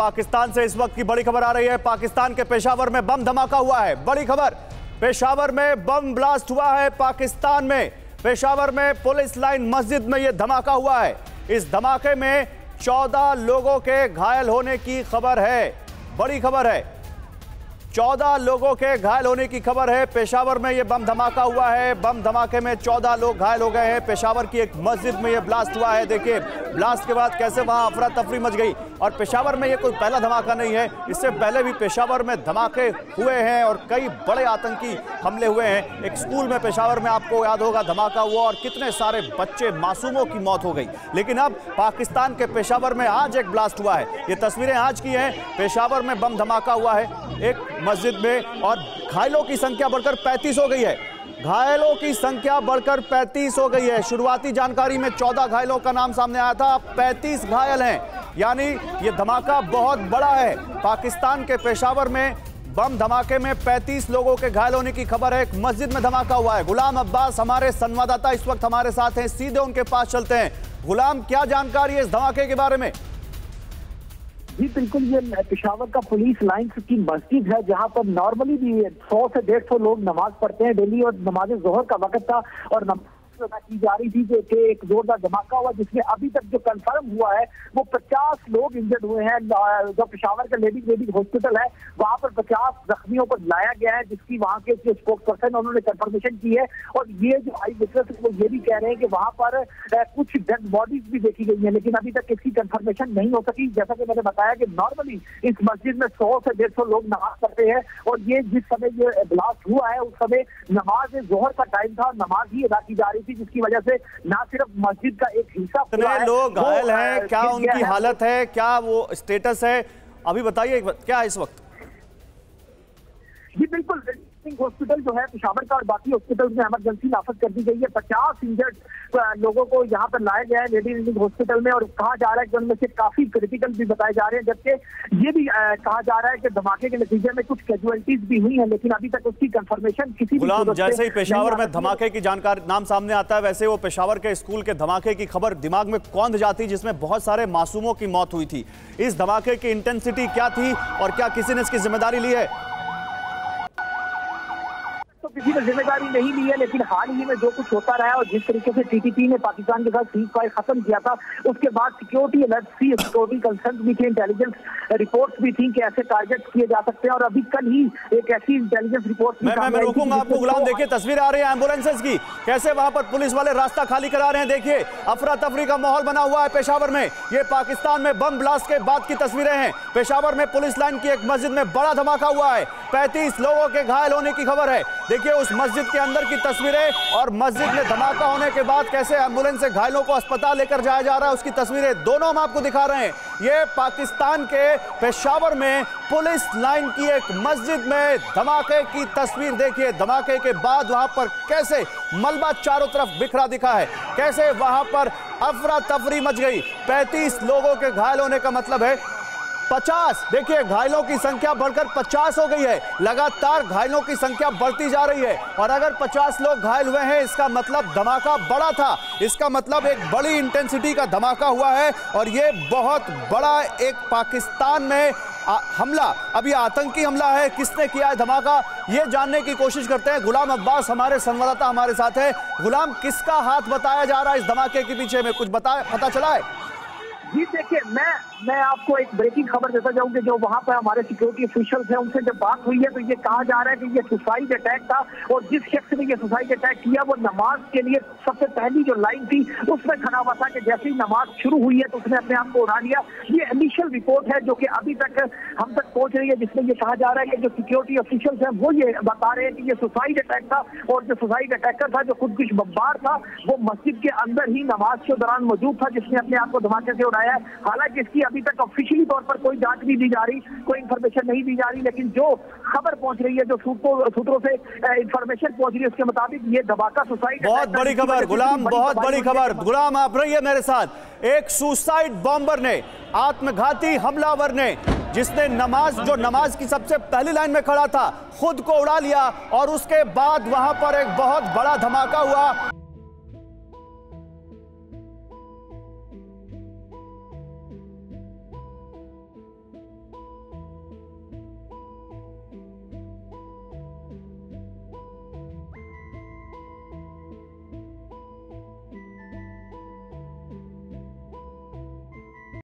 पाकिस्तान से इस वक्त की बड़ी खबर आ रही है। पाकिस्तान के पेशावर में बम धमाका हुआ है। बड़ी खबर, पेशावर में बम ब्लास्ट हुआ है पाकिस्तान में। पेशावर में पुलिस लाइन मस्जिद में यह धमाका हुआ है। इस धमाके में चौदह लोगों के घायल होने की खबर है। बड़ी खबर है। चौदह लोगों के घायल होने की खबर है। पेशावर में यह बम धमाका हुआ है। बम धमाके में चौदह लोग घायल हो गए हैं। पेशावर की एक मस्जिद में यह ब्लास्ट हुआ है। देखिए, ब्लास्ट के बाद कैसे वहाँ अफरा तफरी मच गई। और पेशावर में यह कोई पहला धमाका नहीं है। इससे पहले भी पेशावर में धमाके हुए हैं और कई बड़े आतंकी हमले हुए हैं। एक स्कूल में पेशावर में आपको याद होगा, धमाका हुआ और कितने सारे बच्चे मासूमों की मौत हो गई। लेकिन अब पाकिस्तान के पेशावर में आज एक ब्लास्ट हुआ है। ये तस्वीरें आज की हैं। पेशावर में बम धमाका हुआ है। एक मस्जिद में और घायलों की संख्या बढ़कर 35 हो गई है। घायलों की संख्या बढ़कर 35 हो गई है। शुरुआती जानकारी में 14 घायलों का नाम सामने आया था। 35 घायल हैं। यानी ये धमाका बहुत बड़ा है। पाकिस्तान के पेशावर में बम धमाके में 35 लोगों के घायल होने की खबर है। एक मस्जिद में धमाका हुआ है। गुलाम अब्बास हमारे संवाददाता इस वक्त हमारे साथ हैं। सीधे उनके पास चलते हैं। गुलाम, क्या जानकारी है इस धमाके के बारे में? जी, बिल्कुल, ये पिशावर का पुलिस लाइन्स की मस्जिद है, जहाँ पर नॉर्मली भी सौ से डेढ़ सौ लोग नमाज़ पढ़ते हैं डेली और नमाज़ जोहर का वक्त था और की जा रही थी, जो कि एक जोरदार धमाका हुआ, जिसमें अभी तक जो कंफर्म हुआ है, वो 50 लोग इंजर्ड हुए हैं। जो पिशावर का लेडी लेडी हॉस्पिटल है। वहाँ पर 50 जख्मियों को लाया गया है, जिसकी वहाँ के जो स्पोक्स पर्सन उन्होंने कंफर्मेशन की है। और ये जो आई विटनेस वो ये भी कह रहे हैं कि वहाँ पर कुछ डेड बॉडीज भी देखी गई है, लेकिन अभी तक इसकी कंफर्मेशन नहीं हो सकी। जैसा कि मैंने बताया कि नॉर्मली इस मस्जिद में सौ से डेढ़ सौ लोग नमाज़ पढ़ते हैं, और ये जिस समय ये ब्लास्ट हुआ है, उस समय नमाज़ जोहर का टाइम था, नमाज़ ही अदा की जा रही थी। थी जिसकी वजह से ना सिर्फ़ मस्जिद का एक हिस्सा कितने लोग घायल है क्या उनकी हालत है क्या वो स्टेटस है? अभी बताइए क्या इस वक्त? जी बिल्कुल हॉस्पिटल जो है पिशावर का और बाकी हॉस्पिटल में इमरजेंसी नाफज कर दी गई है। पचास इंजर्ड लोगों को यहाँ पर लाया गया है लेडी रिलीज़ हॉस्पिटल में और कहा जा रहा है कि उनमें से काफ़ी क्रिटिकल भी बताए जा रहे हैं जबकि ये भी कहा जा रहा है कि धमाके के नतीजे में कुछ कैजुअलिटीज भी हुई है लेकिन अभी तक उसकी कंफर्मेशन किसी गुलाम जैसे ही पेशावर में धमाके की जानकारी नाम सामने आता है वैसे वो पेशावर के स्कूल के धमाके की खबर दिमाग में कौंध जाती जिसमें बहुत सारे मासूमों की मौत हुई थी। इस धमाके की इंटेंसिटी क्या थी और क्या किसी ने इसकी ज़िम्मेदारी ली है? किसी ने ज़िम्मेदारी नहीं ली है लेकिन हाल ही में जो कुछ होता रहा और जिस तरीके से टीटीपी ने पाकिस्तान के साथ सीज फायर खत्म किया था उसके बाद सिक्योरिटी अलर्ट थी सिक्योरिटी कंसर्न भी थी इंटेलिजेंस रिपोर्ट भी थी कि ऐसे टारगेट किए जा सकते हैं और अभी कल ही एक ऐसी इंटेलिजेंस रिपोर्ट मैं रोकूँगा आपको गुलाम देखिए तस्वीर आ रही है एम्बुलेंसेज की। कैसे वहाँ पर पुलिस वाले रास्ता खाली करा रहे हैं देखिए। अफरा तफरी का माहौल बना हुआ है पेशावर में। ये पाकिस्तान में बम ब्लास्ट के बाद की तस्वीरें हैं। पेशावर में पुलिस लाइन की एक मस्जिद में बड़ा धमाका हुआ है। पैंतीस लोगों के घायल होने की खबर है। देखिए, उस मस्जिद के अंदर की तस्वीरें और मस्जिद में धमाका होने के बाद कैसे एंबुलेंस से घायलों को अस्पताल लेकर जाया जा रहा है, उसकी तस्वीरें दोनों हम आपको दिखा रहे हैं। ये पाकिस्तान के पेशावर में पुलिस लाइन की एक मस्जिद में धमाके की तस्वीर देखिए। धमाके के बाद वहाँ पर कैसे मलबा चारों तरफ़ बिखरा दिखा है। कैसे वहाँ पर अफरा तफरी मच गई। 35 लोगों के घायल होने का मतलब है पचास। देखिए, घायलों की संख्या बढ़कर पचास हो गई है। लगातार घायलों की संख्या बढ़ती जा रही है। और अगर पचास लोग घायल हुए हैं, इसका मतलब धमाका बड़ा था। इसका मतलब एक बड़ी इंटेंसिटी का धमाका हुआ है। और ये बहुत बड़ा एक पाकिस्तान में हमला, अभी आतंकी हमला है। किसने किया है धमाका? ये जानने की कोशिश करते हैं। गुलाम अब्बास हमारे संवाददाता हमारे साथ है। गुलाम किसका हाथ बताया जा रहा है? इस धमाके के पीछे में कुछ बताया पता चला है? जी देखिए, मैं मैं आपको एक ब्रेकिंग खबर देता जाऊँ कि जो वहाँ पर हमारे सिक्योरिटी ऑफिशियल्स हैं, उनसे जब बात हुई है तो ये कहा जा रहा है कि ये सुसाइड अटैक था और जिस शख्स ने ये सुसाइड अटैक किया, वो नमाज़ के लिए सबसे पहली जो लाइन थी, उसमें खड़ा हुआ था कि जैसे ही नमाज़ शुरू हुई है तो उसने अपने आप को उड़ा लिया। ये इनिशियल रिपोर्ट है जो कि अभी तक हम तक पहुँच रही है, जिसमें ये कहा जा रहा है कि जो सिक्योरिटी ऑफिशियल्स हैं, वो ये बता रहे हैं कि ये सुसाइड अटैक था और जो सुसाइड अटैकर था, जो खुदकुश बब्बार था, वो मस्जिद के अंदर ही नमाज़ के दौरान मौजूद था, जिसने अपने आप को धमाके से उड़ाया है हालाँकि इसकी अभी तक ऑफिशियली तौर पर कोई जाँच नहीं दी जा रही कोई इन्फॉर्मेशन नहीं दी जा रही लेकिन जो खबर पहुँच रही है जो सूत्रों सूत्रों से इन्फॉर्मेशन पहुँच रही है उसके मुताबिक ये धमाका सुसाइड बहुत बड़ी खबर गुलाम बहुत बड़ी खबर गुलाम आप रहिए मेरे साथ। एक सुसाइड बॉम्बर ने आत्मघाती हमलावर ने जिसने नमाज़ जो नमाज़ की सबसे पहली लाइन में खड़ा था खुद को उड़ा लिया और उसके बाद वहाँ पर एक बहुत बड़ा धमाका हुआ।